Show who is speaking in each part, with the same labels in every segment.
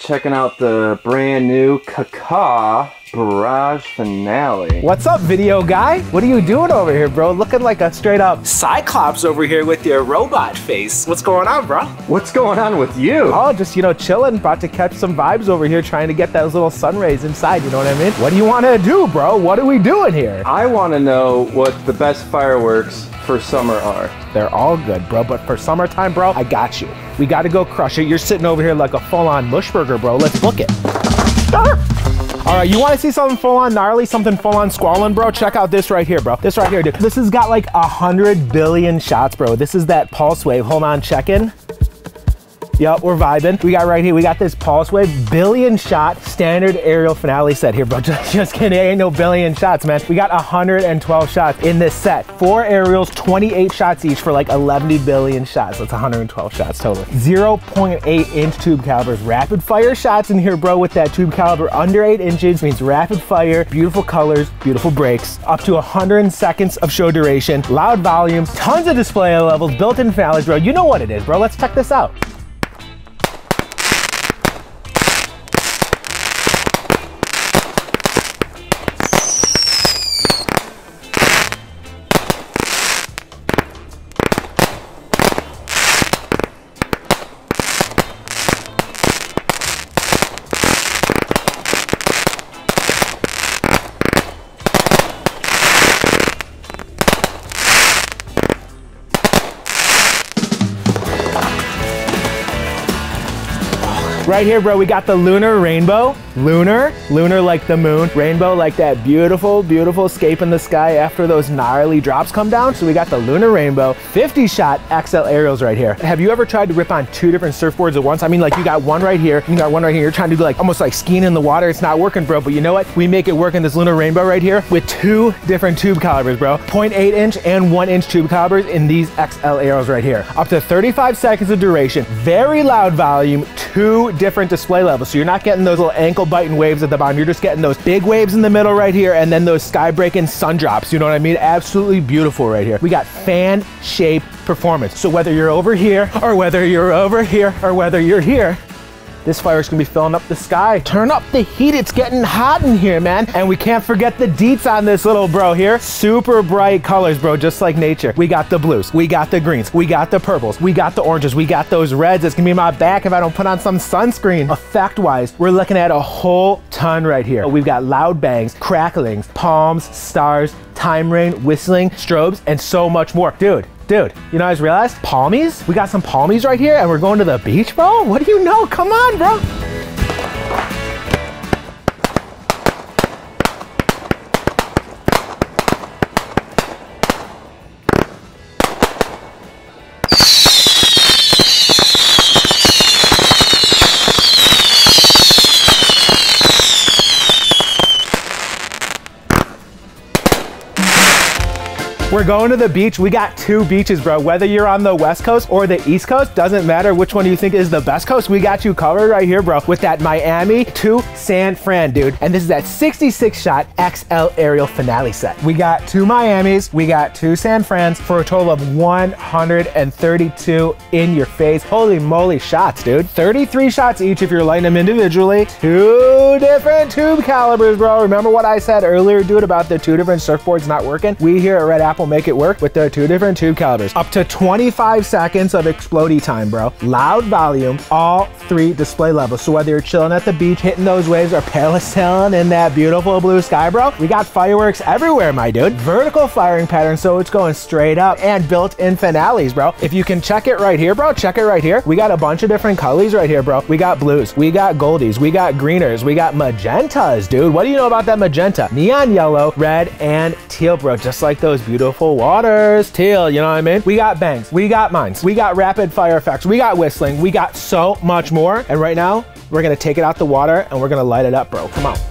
Speaker 1: checking out the brand new Kaka Barrage Finale.
Speaker 2: What's up, video guy? What are you doing over here, bro? Looking like a straight up Cyclops over here with your robot face. What's going on, bro?
Speaker 1: What's going on with you?
Speaker 2: Oh, just, you know, chilling, about to catch some vibes over here, trying to get those little sun rays inside, you know what I mean? What do you want to do, bro? What are we doing here?
Speaker 1: I want to know what the best fireworks for summer are.
Speaker 2: They're all good, bro, but for summertime, bro, I got you. We got to go crush it. You're sitting over here like a full-on mush burger, bro. Let's book it. Ah! All right, you want to see something full on gnarly, something full on squalling, bro? Check out this right here, bro. This right here, dude. This has got like a hundred billion shots, bro. This is that pulse wave. Hold on, check in. Yep, we're vibing. We got right here, we got this Pulse Wave billion shot standard aerial finale set here, bro. Just, just kidding, ain't no billion shots, man. We got 112 shots in this set. Four aerials, 28 shots each for like 11 billion shots. That's 112 shots total. 0.8 inch tube calibers. Rapid fire shots in here, bro, with that tube caliber under eight inches means rapid fire, beautiful colors, beautiful breaks, up to 100 seconds of show duration, loud volume, tons of display levels, built-in finales, bro. You know what it is, bro. Let's check this out. Right here, bro, we got the lunar rainbow. Lunar, lunar like the moon. Rainbow like that beautiful, beautiful scape in the sky after those gnarly drops come down. So we got the lunar rainbow, 50 shot XL aerials right here. Have you ever tried to rip on two different surfboards at once? I mean, like you got one right here, you got one right here. You're trying to do like almost like skiing in the water. It's not working, bro. But you know what? We make it work in this lunar rainbow right here with two different tube calibers, bro. 0.8 inch and one inch tube calibers in these XL aerials right here. Up to 35 seconds of duration, very loud volume, two different display levels. So you're not getting those little ankle biting waves at the bottom. You're just getting those big waves in the middle right here and then those sky breaking sun drops. You know what I mean? Absolutely beautiful right here. We got fan shaped performance. So whether you're over here or whether you're over here or whether you're here, this fire's gonna be filling up the sky. Turn up the heat, it's getting hot in here, man. And we can't forget the deets on this little bro here. Super bright colors, bro, just like nature. We got the blues, we got the greens, we got the purples, we got the oranges, we got those reds. It's gonna be my back if I don't put on some sunscreen. Effect-wise, we're looking at a whole ton right here. We've got loud bangs, cracklings, palms, stars, time rain, whistling, strobes, and so much more. Dude, Dude, you know, I just realized palmies. We got some palmies right here and we're going to the beach, bro. What do you know? Come on, bro. We're going to the beach. We got two beaches, bro. Whether you're on the West Coast or the East Coast, doesn't matter which one you think is the best coast. We got you covered right here, bro, with that Miami to San Fran, dude. And this is that 66 shot XL aerial finale set. We got two Miamis, we got two San Frans for a total of 132 in your face. Holy moly shots, dude. 33 shots each if you're lighting them individually. Two different tube calibers, bro. Remember what I said earlier, dude, about the two different surfboards not working? We here at Red Apple make it work with their two different tube calibers. Up to 25 seconds of explodey time, bro. Loud volume, all three display levels. So whether you're chilling at the beach, hitting those waves, or parasailing in that beautiful blue sky, bro, we got fireworks everywhere, my dude. Vertical firing pattern, so it's going straight up, and built-in finales, bro. If you can check it right here, bro, check it right here. We got a bunch of different colors right here, bro. We got blues, we got goldies, we got greeners, we got magentas, dude. What do you know about that magenta? Neon yellow, red, and teal, bro, just like those beautiful beautiful waters. Teal, you know what I mean? We got bangs, we got mines, we got rapid fire effects, we got whistling, we got so much more. And right now, we're gonna take it out the water and we're gonna light it up, bro. Come on.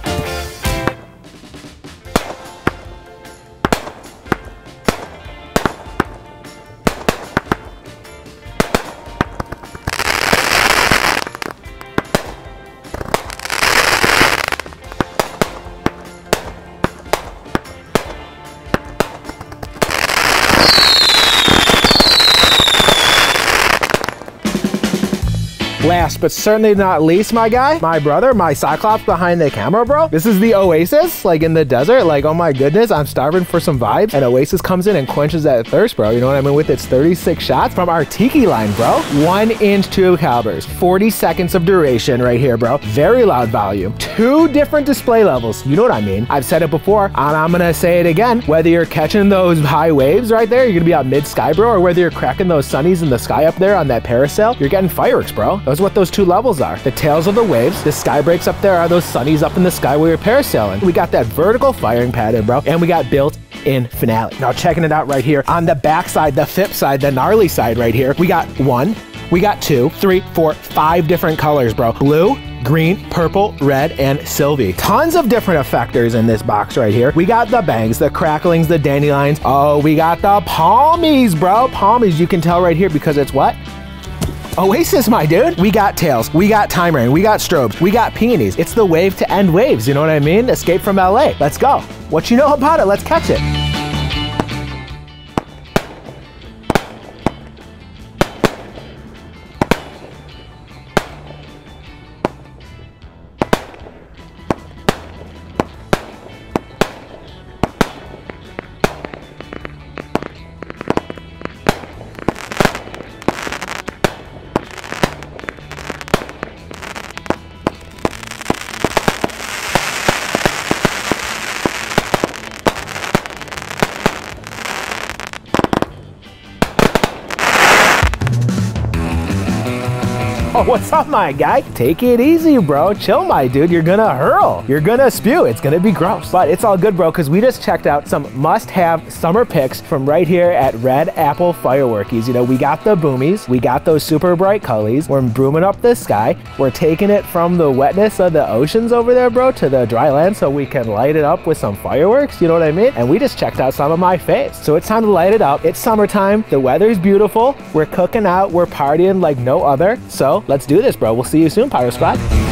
Speaker 2: Last but certainly not least, my guy, my brother, my Cyclops behind the camera, bro. This is the Oasis, like in the desert. Like, oh my goodness, I'm starving for some vibes. And Oasis comes in and quenches that thirst, bro. You know what I mean? With its 36 shots from our Tiki line, bro. One inch tube calibers, 40 seconds of duration right here, bro. Very loud volume. Two different display levels. You know what I mean? I've said it before, and I'm gonna say it again. Whether you're catching those high waves right there, you're gonna be out mid sky, bro, or whether you're cracking those sunnies in the sky up there on that parasail, you're getting fireworks, bro. That's what those two levels are. The tails of the waves, the sky breaks up there are those sunnies up in the sky where you're parasailing. We got that vertical firing pattern, bro, and we got built in finale. Now checking it out right here on the back side, the FIP side, the gnarly side right here, we got one, we got two, three, four, five different colors, bro. Blue, green, purple, red, and Sylvie. Tons of different effectors in this box right here. We got the bangs, the cracklings, the dandelions. Oh, we got the palmies, bro. Palmies, you can tell right here because it's what? Oasis, my dude. We got tails, we got time rain, we got strobes, we got peonies. It's the wave to end waves, you know what I mean? Escape from LA. Let's go. What you know about it? Let's catch it. Oh, what's up, my guy? Take it easy, bro. Chill, my dude. You're gonna hurl. You're gonna spew. It's gonna be gross. But it's all good, bro, because we just checked out some must-have summer picks from right here at Red Apple Fireworkies. You know, we got the boomies. We got those super bright colors. We're booming up the sky. We're taking it from the wetness of the oceans over there, bro, to the dry land so we can light it up with some fireworks. You know what I mean? And we just checked out some of my faves. So it's time to light it up. It's summertime. The weather's beautiful. We're cooking out. We're partying like no other. So let's do this, bro. We'll see you soon, Pyro Squad.